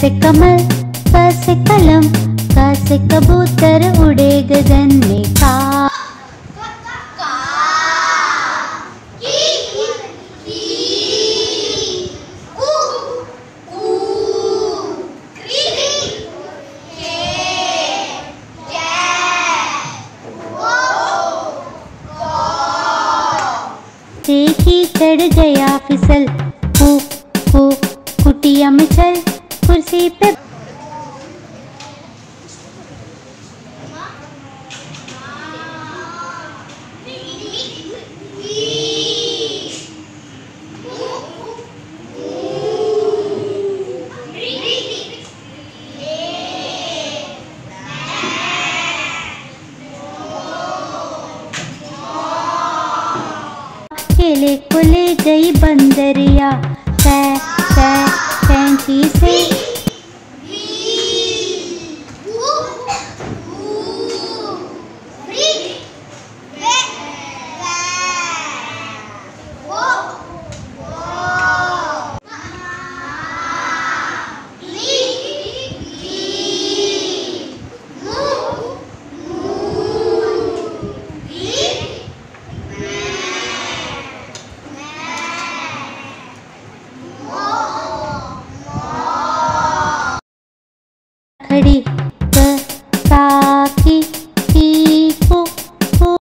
से कमल क से कलम क से कबूतर उड़े गगन में का कीचड़ गया फिसल कुटिया में चल पे केले को ले गई बंदरिया कै कै कैंची से ready.